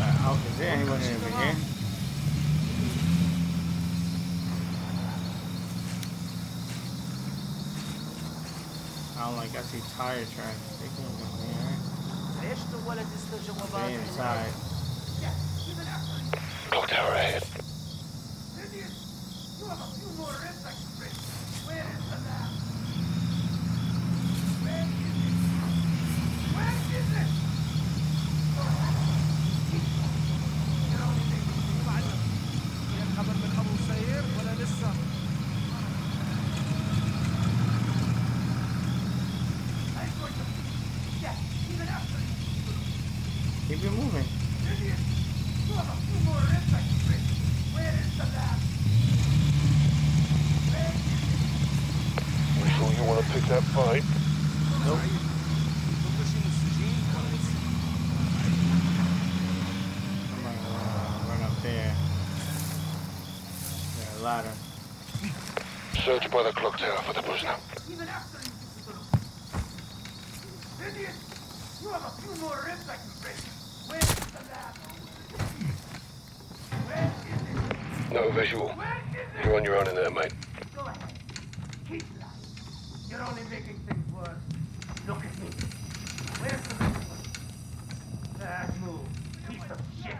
Uh, okay, there ain't one over here. I don't like, I see tire tracks. They can't go there. Damn, it's high. Clock tower ahead. Ladder. Search by the clock tower for the prisoner. No visual. You're on your own in there, mate. Go ahead. Keep lying. You're only making things worse. Look at me. Where's the next one? That move. Piece of shit.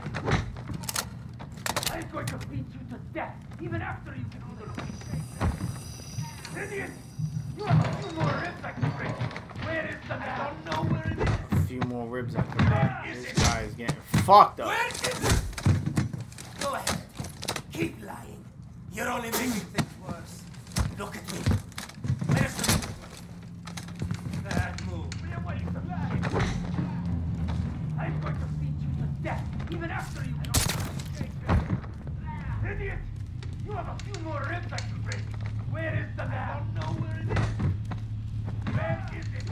I'm going to beat you to death, even after you can do the Idiot! You have a few more ribs I can break. Where is the man? I don't know where it is. A few more ribs I can break. This guy is getting fucked up. Where is it? Go ahead. Keep lying. You're only making things worse. Look at me. Few more ribs I can break. Where is the man? I don't know where it is. Where is it?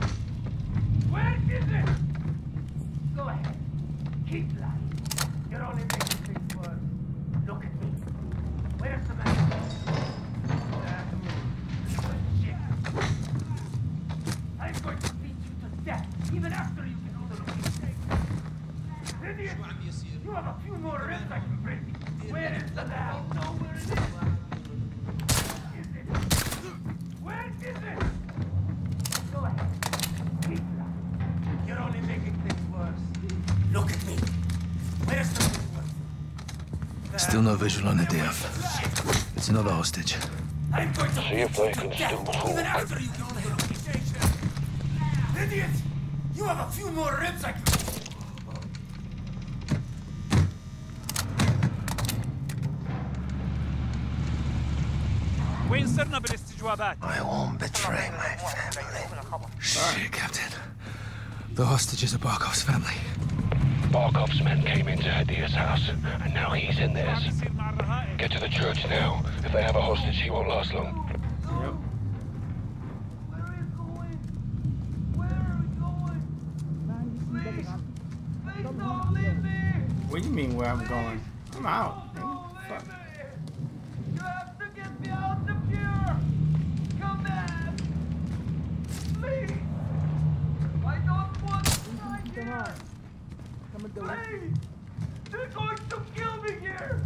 Where is it? Go ahead. Keep lying. You're only making things worse. Look at me. Where's the man? That move. Shit. I'm going to beat you to death, even after you can order the Idiot! You have a few more ribs I can break. Where is the man? I don't know where it. Is Still no visual on the DF. It's another hostage. See if they can still talk. Idiot! You have a few more ribs I can... I won't betray my family. Shit, Captain. The hostage is a Barkov's family. Barkov's men came into Hadir's house, and now he's in theirs. Get to the church now. If they have a hostage, he won't last long. Please. Please what do you mean where I'm going? I'm out. They're going to kill me here!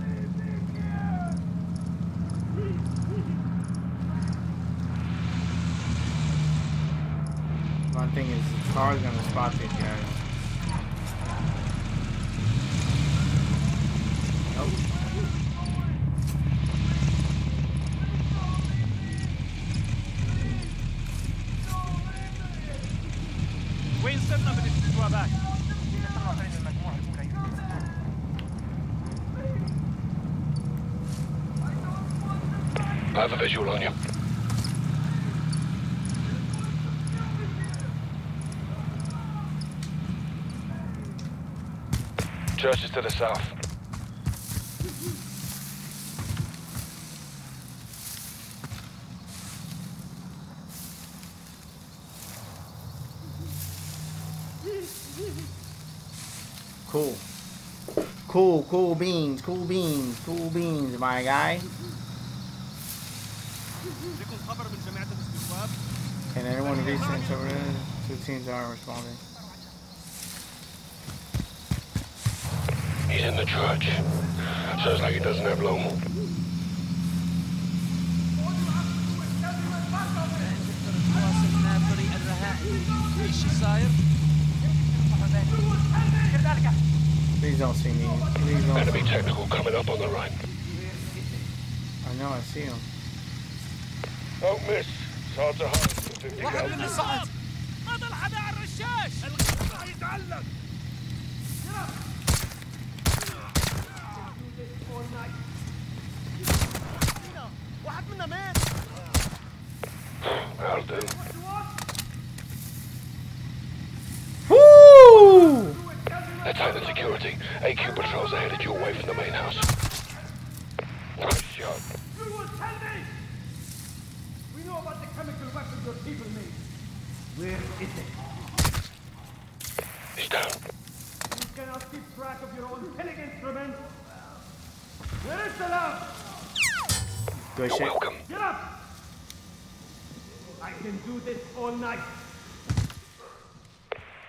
car's gonna spot these guys. church is to the south. Cool. Cool, cool beans, cool beans, cool beans, my guy. And everyone agrees over there. Two teams aren't responding. He's in the church. Sounds like he doesn't have long. واصلنا طريق الرهائن ايش صاير؟ Please don't see me. Please don't. Enemy technical coming up on the right. I know, I see him. Don't miss. It's hard to hide from 50 واحد yards. منهم صعد هذا الحدا على الرشاش يتعلق know about the chemical weapons your people made. Where is it? He's down. You cannot keep track of your own killing instruments. Where is the lab? Good You're shit. welcome. Get up! I can do this all night.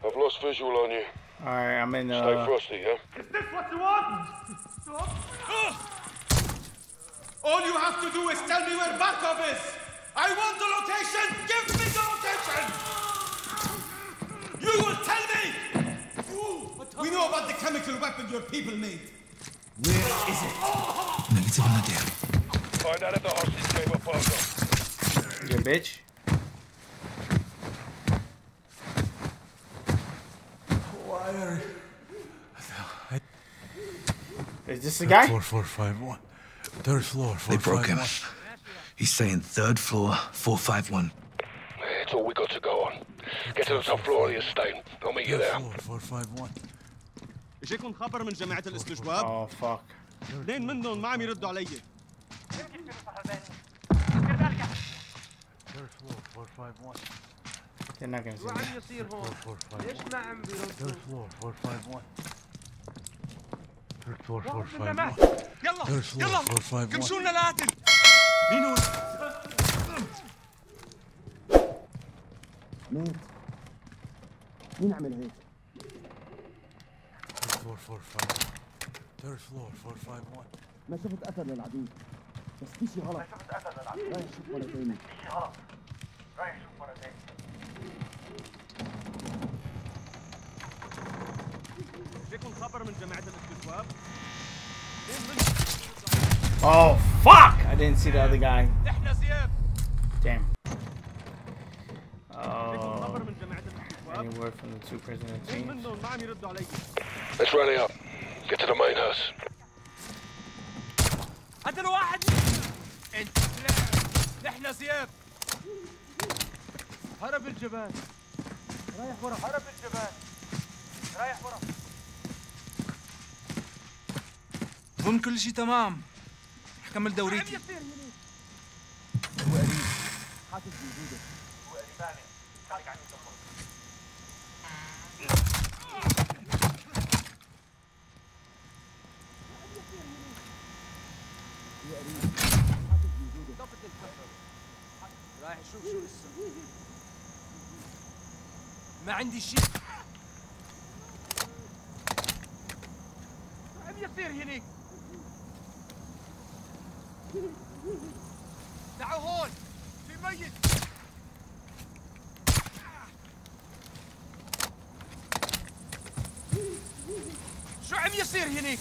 I've lost visual on you. Alright, I'm in Stay uh frosty, yeah? Is this what you want? Stop! All you have to do is tell me where Barkov is! I want the location! Give me the location! You will tell me! We know about the chemical weapon your people made. Where is it? Negative on the deal. Find out at the office gave up Parker. You bitch. Why are you... Is this the guy? 4451. Third floor, 451. They broke him. one. He's saying third floor, 451. It's all we got to go on. Get to the top floor of the estate. I'll meet you Third there. floor. Four five one. اجاكم خبر من جماعة الاستجواب؟ Oh fuck. اثنين منهم ما عم يردوا علي Third floor. Four five one. They're not gonna see me. عم يصير هون؟ Four five ليش one. ما عم بيردوا؟ Third floor. Four five one. Third floor. Four واحد منا five مات one. يلا Third floor. يلا Four five Minus! مات. مين عمل هيك؟ ما شفت أثر للعدو. بس في شيء غلط. ما شفت أثر للعدو. رايح شوف ولا تاني. في شيء غلط. رايح شوف ولا تاني. جاكم خبر من جماعة الاستجواب؟ اوه فاك oh, I didn't see the other guy. Damn. Oh, any word from the two prisoner teams? Let's rally up. Get to the main house. قتلوا واحد انت إحنا زياب هرب الجبال. رايح ورا. هرب الجبال. رايح ورا. اظن كل شيء تمام. كمل دوريتي. وقريب حاسس بوجودك خارج عن رايح شو ما عندي شيء هنيك؟ تعالوا هون في ميت شو عم يصير هنيك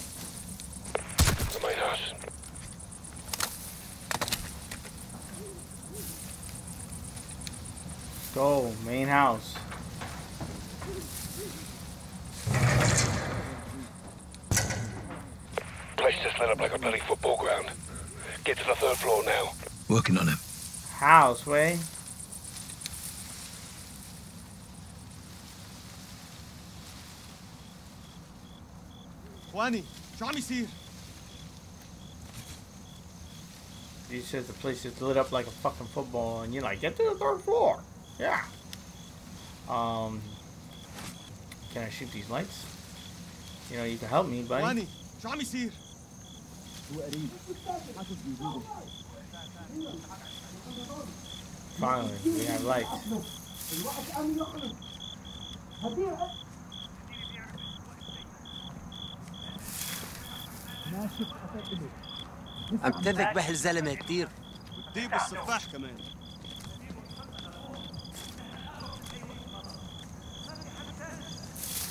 The main house. Go, main house. working on it. House, way. Juani, Johnny's here. He says the place is lit up like a fucking football, and you're like, get to the third floor. Yeah. Um, can I shoot these lights? You know, you can help me, buddy. Juani, Johnny's here. Who are you? Finally, we have له عم تذبح الزلمه كثير ديب السفاح كمان.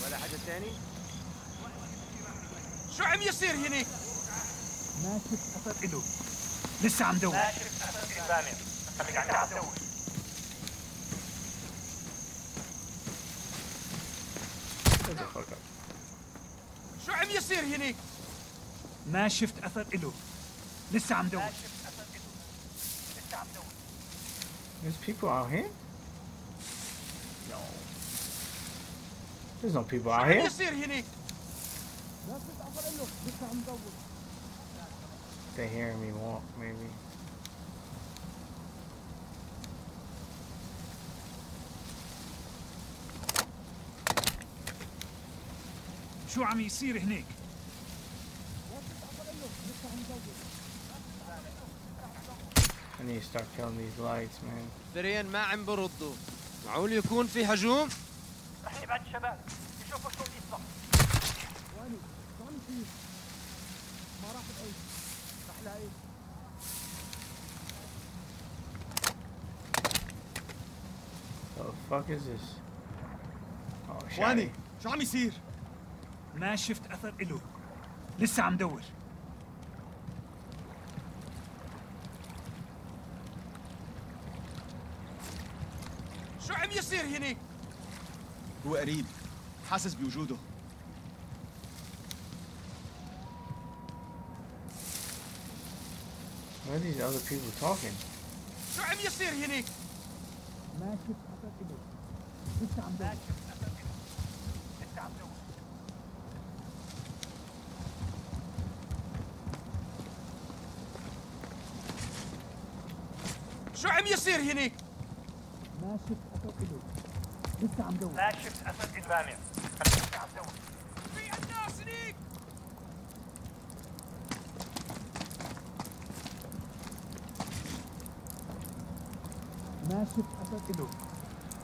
ولا حدا ثاني شو عم يصير هنيك؟ ما شفت اثر له لسه عم دور. شو عم يصير هنيك ما شفت أثر له لسه عم دور There's people out here? No. There's no people out عم here. يصير هنيك ما شفت أثر له لسه عم دور They hearing me walk, maybe. شو عم يصير هنيك I need to start killing these lights, man. فريان ما عم بردوا معقول يكون في هجوم؟ رح نبعد الشباب يشوفوا شو يصلح واني شو عم يصير ما راح بعيد رح لاقيه The fuck is this? Oh, shit. شو عم يصير؟ ما شفت أثر له لسه عم دور شو عم يصير هنيك هو قريب حاسس بوجوده Where are these other people talking? شو عم يصير هنيك ما شفت اثر له لسه عم دور شو عم يصير هنيك ما شفت اثر له لسه عم دور ما شفت اسد امامي عم دور في الناس هنيك ما شفت اثر له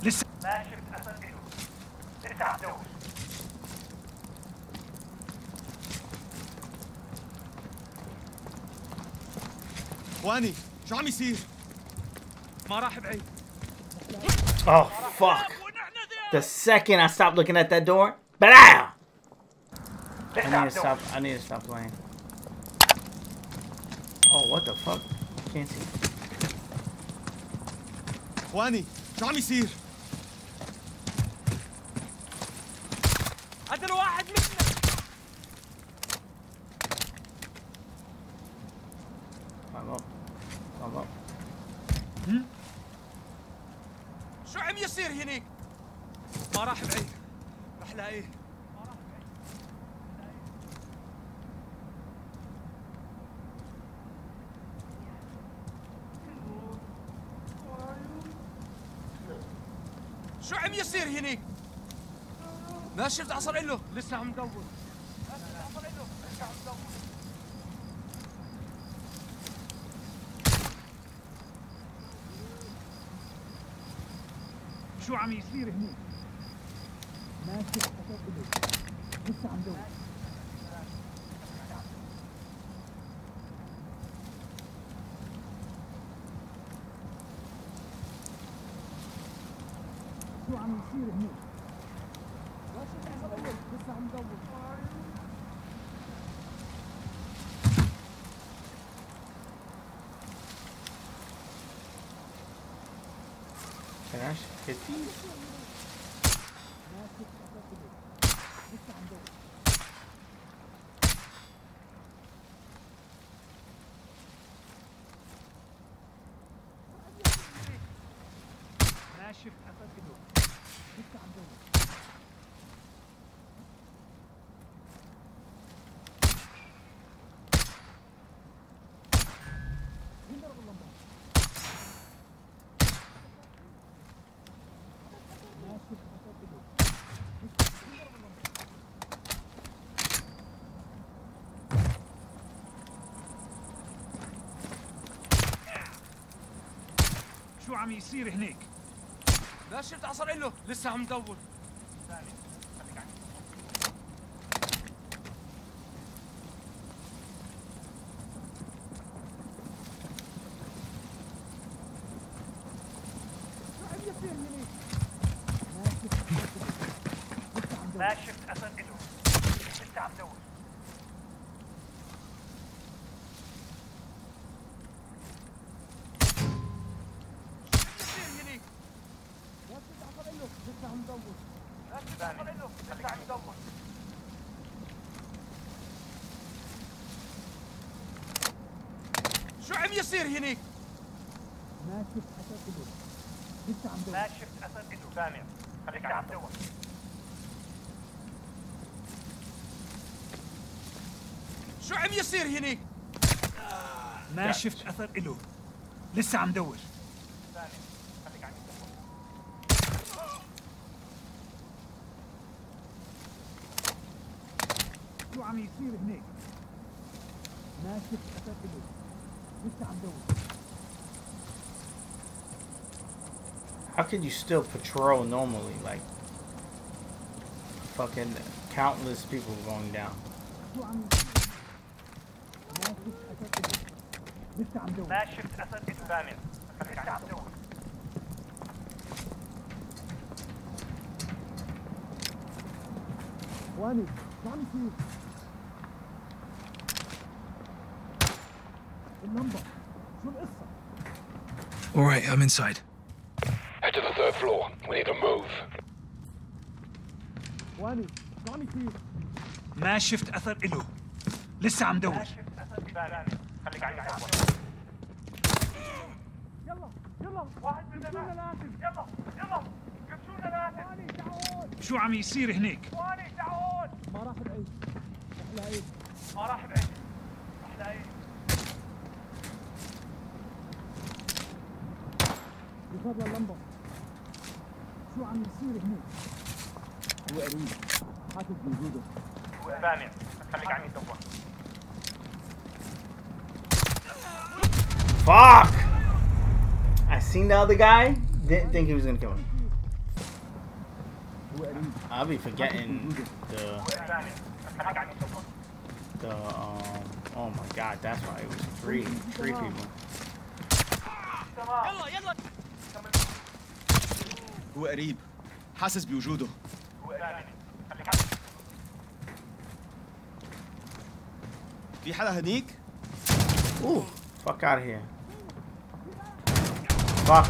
لسه ما شفت اسد له لسه عم دور اخواني شو عم يصير؟ ما راح بعيد Oh, fuck. The second I stop looking at that door, BAM! I need to stop. I need to stop playing. Oh, what the fuck? Can't see. إخواني شو عم يصير؟ هذا الواحد مثلنا. شو عم يصير هنيك ما راح بعيد رح لاقيه ما شفت عصر له لسه عم ندور شو عم يصير هنيك؟ ما شفت عصر له لسه عم ندور شو عم يصير هنيك؟ Can I hit these? عم يصير هنيك؟ لا شفت عصر له لسه عم ندور شو عم يصير هنيك؟ ماشي حسب إلي لسه عم دور ما شفت اثر له لسه عم دور يصير هنيك ماشي عصر إله لسه عم دور ما شفت شو عم يصير هنيك؟ ماشي حسب إله لسه عم دور ما شفت اثر له سامع خليك عم دور شو عم يصير هنيك؟ ما شفت اثر إله لسه عم دور. سامع How could you still patrol normally? Like, fucking countless people going down. All right, I'm inside. Head to the third floor. We need to move. اخواني شو عم يصير ما شفت اثر إله لسه عم دور خليك دور يلا يلا واحد من القاتل يلا يلا شو عم يصير هنيك اخواني تعال ما راح بعيد رح لاقيك ما راح بعيد راح لاقيك يصير لللمبة شو عم يصير هنيك هو قريب حاسس بوجوده سامع خليك عم يدور Fuck! I seen the other guy. Didn't think he was gonna kill him. هو قريب I'll be forgetting the سامع خليك عم يدور the um. Oh my god, that's why it was three three people. هو قريب حاسس بوجوده خليك عم في حدا هنيك Ooh, fuck out of here. Fuck.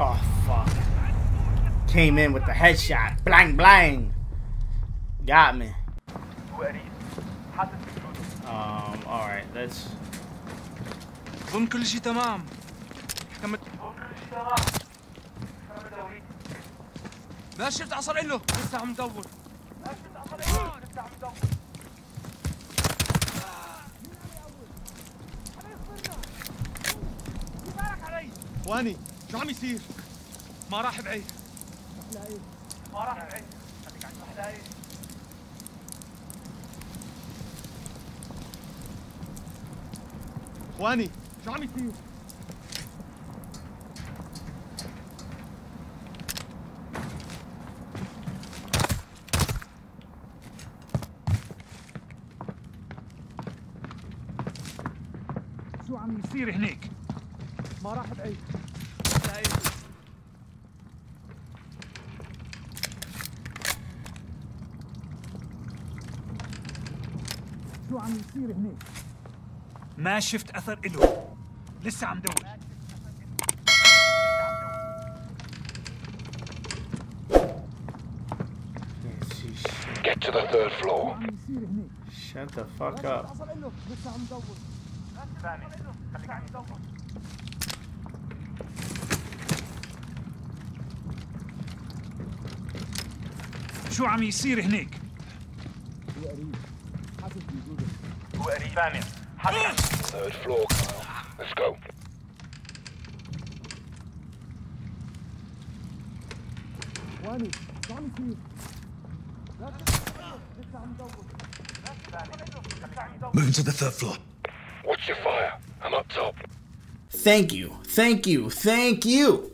Oh fuck. Came in with the headshot. Blang blang. Got me. Um, alright, let's. Boom, كل شيء تمام. كمل. ماشي شفت عصر له لسه عم ندور. ماشي شفت عصر له لسه عم دور واني شو عم يصير؟ ما راح بعيد. ما راح بعيد. خليك عند اخواني شو عم يصير؟ شو عم يصير هنيك؟ ما راح بعيد شو عم يصير هنيك؟ ما شفت أثر إله لسه عم دور. Get to the third floor. Shut the fuck up. حصل له لسه عم ندور ثاني خليك عم تدور شو عم يصير هنيك؟ هو قريب حاسس بوجوده هو قريب ثاني حد Third floor, Kyle. Let's go. Moving to the third floor. Watch your fire. I'm up top. Thank you. Thank you. Thank you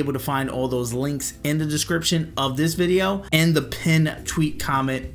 able to find all those links in the description of this video and the pin tweet comment